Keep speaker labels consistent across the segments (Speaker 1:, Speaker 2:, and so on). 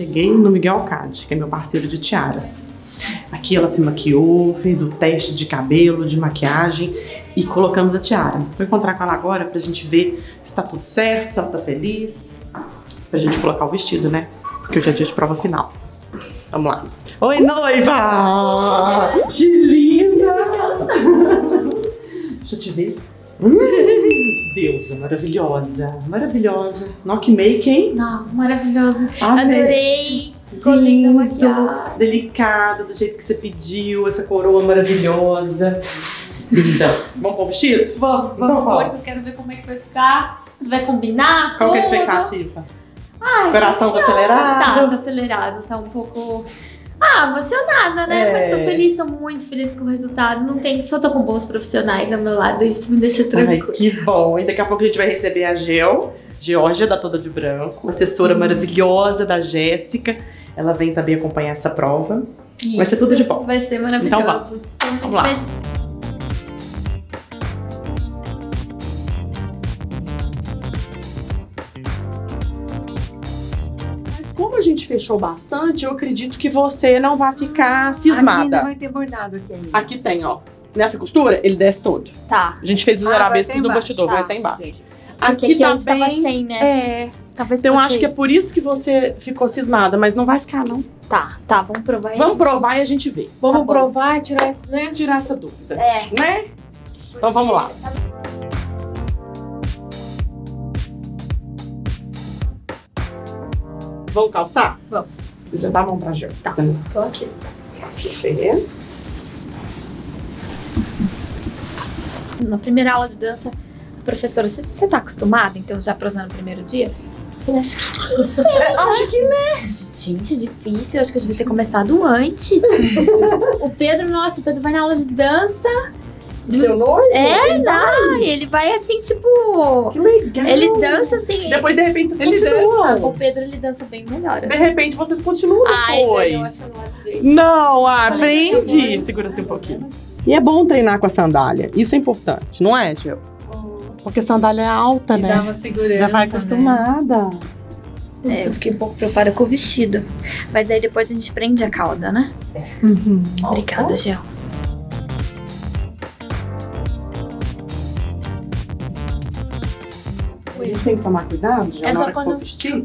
Speaker 1: cheguei no Miguel Alcade, que é meu parceiro de tiaras. Aqui ela se maquiou, fez o teste de cabelo, de maquiagem e colocamos a tiara. Vou encontrar com ela agora pra gente ver se tá tudo certo, se ela tá feliz. Pra gente colocar o vestido, né? Porque hoje é dia de prova final. Vamos lá. Oi, noiva! Que linda! Deixa eu te ver. Hum, deusa maravilhosa, maravilhosa. Knock make, hein?
Speaker 2: Não, maravilhoso.
Speaker 1: Amei.
Speaker 2: Adorei. Ficou linda
Speaker 1: Lindo, delicada, do jeito que você pediu, essa coroa maravilhosa. Linda. Vamos pôr o vestido?
Speaker 2: Vamos,
Speaker 1: Então
Speaker 2: vamos
Speaker 1: fala.
Speaker 2: pôr, que eu quero ver como é que vai ficar. Se vai combinar
Speaker 1: Qual que é a
Speaker 2: tudo.
Speaker 1: expectativa?
Speaker 2: Ai,
Speaker 1: Coração tá
Speaker 2: Tá,
Speaker 1: acelerado?
Speaker 2: tá acelerado, tá um pouco... Ah, emocionada, né?
Speaker 1: É.
Speaker 2: Mas tô feliz, tô muito feliz com o resultado. Não tem, só tô com bons profissionais ao meu lado, isso me deixa
Speaker 1: Ai,
Speaker 2: tranquila.
Speaker 1: que bom. E daqui a pouco a gente vai receber a Gel, Georgia da Toda de Branco, assessora maravilhosa da Jéssica. Ela vem também acompanhar essa prova. Vai ser tudo de bom.
Speaker 2: Vai ser maravilhoso.
Speaker 1: Então vamos.
Speaker 2: Muito
Speaker 1: Vamos lá.
Speaker 2: feliz.
Speaker 1: Gente fechou bastante, eu acredito que você não vai ficar
Speaker 3: Aqui
Speaker 1: cismada.
Speaker 3: vai ter bordado aqui ainda.
Speaker 1: Aqui tem, ó. Nessa costura, ele desce todo.
Speaker 2: Tá.
Speaker 1: A gente fez os
Speaker 3: Ah,
Speaker 1: arabescos
Speaker 3: embaixo,
Speaker 1: bastidor,
Speaker 2: tá.
Speaker 1: vai até embaixo.
Speaker 3: Entendi.
Speaker 1: Aqui
Speaker 2: aqui
Speaker 1: tá bem...
Speaker 2: sem, né?
Speaker 1: É,
Speaker 2: Talvez
Speaker 1: então acho que é
Speaker 2: isso.
Speaker 1: por isso que você ficou cismada, mas não vai ficar, não.
Speaker 2: Tá, tá, vamos provar aí.
Speaker 1: Vamos provar e a gente vê.
Speaker 3: Vamos
Speaker 2: bom.
Speaker 3: provar e tirar isso, né?
Speaker 1: Tirar essa dúvida,
Speaker 2: É.
Speaker 1: né? Então vamos lá. Vamos calçar?
Speaker 2: Vamos.
Speaker 1: Já dá a mão pra Gel.
Speaker 2: Tá. Tô aqui.
Speaker 1: Deixa eu ver.
Speaker 2: Na primeira aula de dança, a professora, você, você tá acostumada, então, já prosando no primeiro dia? Eu falei, acho que não sei.
Speaker 1: Acho que né?
Speaker 2: Gente, é difícil, eu acho que eu devia ter começado antes. o Pedro, nossa, o Pedro vai na aula de dança.
Speaker 1: Seu noivo?
Speaker 2: É, não, e ele vai assim, tipo.
Speaker 1: Que legal.
Speaker 2: Ele dança assim.
Speaker 1: Depois, de repente, vocês
Speaker 2: ele
Speaker 1: continuam.
Speaker 2: dança. O Pedro, ele dança bem melhor.
Speaker 1: De repente, vocês continuam
Speaker 2: Ai,
Speaker 1: depois.
Speaker 2: ganhou a.
Speaker 1: Não,
Speaker 2: Olha,
Speaker 1: aprende.
Speaker 2: eu vou-
Speaker 1: Segura assim um pouquinho. E é bom treinar com a sandália. Isso é importante, não é, Gil? Porque sandália é alta,
Speaker 3: E
Speaker 1: né?
Speaker 3: dá uma segurança.
Speaker 1: Já vai
Speaker 3: né?
Speaker 1: acostumada.
Speaker 2: É, eu fiquei um pouco preocupada com o vestido. Mas aí depois a gente prende a cauda, né?
Speaker 1: Uhum.
Speaker 2: Obrigada, Gel.
Speaker 1: A gente tem que tomar cuidado já
Speaker 2: É
Speaker 1: na
Speaker 2: só
Speaker 1: hora que
Speaker 2: quando-
Speaker 1: for vestir.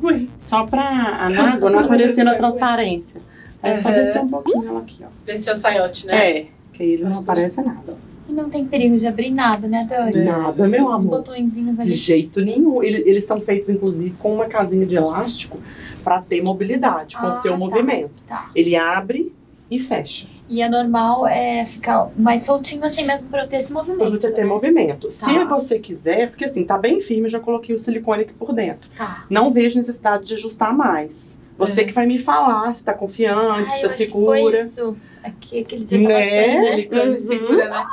Speaker 1: Só pra a água não aparecer na transparência. É só descer um pouquinho ela aqui, ó.
Speaker 3: Descer o saiote, né?
Speaker 1: É, que aí ele não aparece nada.
Speaker 2: E não tem perigo de abrir nada, né, Dani?
Speaker 1: Nada, meu
Speaker 2: Os
Speaker 1: amor.
Speaker 2: botõezinhos ali.
Speaker 1: De jeito nenhum. Ele- Eles, são feitos, inclusive, com uma casinha de elástico para ter mobilidade com
Speaker 2: Ah,
Speaker 1: o seu
Speaker 2: tá.
Speaker 1: movimento.
Speaker 2: Tá.
Speaker 1: Ele abre e fecha.
Speaker 2: E é normal é, ficar mais soltinho assim mesmo pra eu ter esse movimento.
Speaker 1: Pra você ter
Speaker 2: né?
Speaker 1: movimento. Se
Speaker 2: Tá.
Speaker 1: você quiser, porque assim, tá bem firme, eu já coloquei o silicone aqui por dentro.
Speaker 2: Tá.
Speaker 1: Não vejo necessidade de ajustar mais. Você
Speaker 3: É.
Speaker 1: que vai me falar se tá confiante,
Speaker 2: Ai,
Speaker 1: se
Speaker 2: eu
Speaker 1: tá
Speaker 2: acho que foi
Speaker 1: segura.
Speaker 2: isso. Aqui, aquele dia
Speaker 1: Né?
Speaker 2: sem, né?
Speaker 3: Silicone
Speaker 1: Uhum.
Speaker 3: segura, né?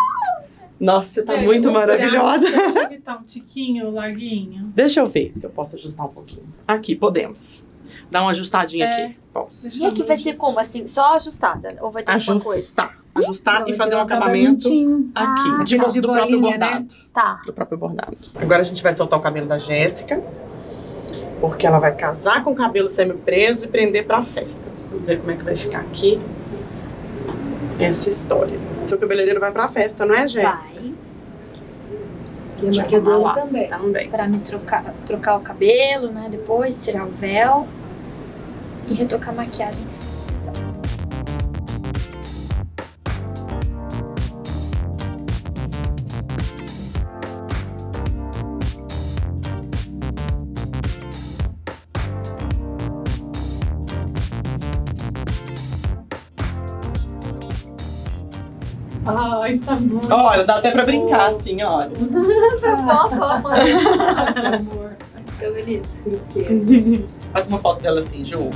Speaker 1: Nossa, você tá muito maravilhosa.
Speaker 3: Que tá um tiquinho larguinho?
Speaker 1: Deixa eu ver se eu posso ajustar um pouquinho. Aqui, podemos. Dá uma ajustadinha
Speaker 3: É.
Speaker 1: aqui. Posso.
Speaker 3: Deixa
Speaker 2: E aqui vai ser como? Assim, só ajustada? Ou vai ter alguma coisa?
Speaker 1: Ajustar. Ajustar
Speaker 3: Não,
Speaker 1: e fazer um acabamento aqui,
Speaker 2: Ah,
Speaker 1: de,
Speaker 3: tá.
Speaker 1: do próprio
Speaker 3: bolinha, né?
Speaker 1: bordado.
Speaker 2: Tá.
Speaker 1: Do próprio bordado. Agora a gente vai soltar o cabelo da Jéssica. Porque ela vai casar com o cabelo semi-preso e prender pra festa. Vamos ver como é que vai ficar aqui. Essa história. Seu cabeleireiro vai pra festa, não é, Jéssica?
Speaker 2: Vai.
Speaker 3: E a maquiadora também.
Speaker 1: Também.
Speaker 2: Pra me trocar, trocar o cabelo, né? Depois tirar o véu. E retocar maquiagem.
Speaker 3: Ai, tá muito.
Speaker 1: Olha, dá até pra brincar assim, olha.
Speaker 3: amor.
Speaker 2: Ficou bonito.
Speaker 1: Faz uma foto dela assim, Ju.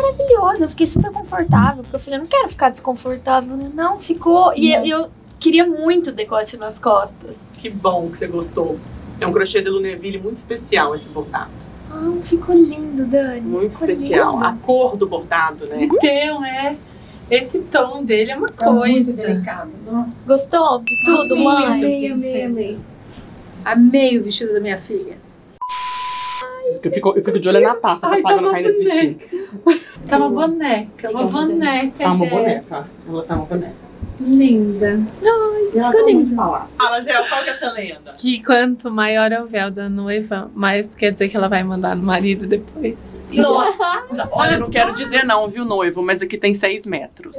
Speaker 2: Maravilhosa, eu fiquei super confortável, porque eu falei, eu não quero ficar desconfortável, né? Não, ficou. E eu, eu queria muito decote nas costas.
Speaker 1: Que bom que você gostou. É um crochê de Luneville muito especial esse bordado.
Speaker 2: Ah, ficou lindo, Dani.
Speaker 1: Muito
Speaker 2: ficou
Speaker 1: especial.
Speaker 2: lindo.
Speaker 1: A cor do bordado, né?
Speaker 3: Então, é. Esse tom dele é uma
Speaker 4: Tá muito
Speaker 3: coisa.
Speaker 4: delicado. Nossa.
Speaker 2: Gostou de tudo,
Speaker 3: Amei,
Speaker 2: mãe?
Speaker 3: amei.
Speaker 4: Amei, amei, amei. O vestido da minha filha.
Speaker 1: Eu fico, eu fico de olho na taça
Speaker 3: Ai, tá
Speaker 1: não cair nesse vestido.
Speaker 3: Tá uma boneca, uma boneca.
Speaker 1: Tá uma boneca. Ela tá uma boneca.
Speaker 3: Linda.
Speaker 1: Ela
Speaker 2: ficou
Speaker 1: tá
Speaker 2: lindo.
Speaker 1: Fala, Gel, qual que é essa lenda?
Speaker 3: Que quanto maior é o véu da noiva, mais quer dizer que ela vai mandar no marido depois.
Speaker 1: Nossa! Olha, eu não quero dizer não, viu, noivo, mas aqui tem seis metros.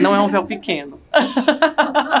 Speaker 1: Não é um véu pequeno.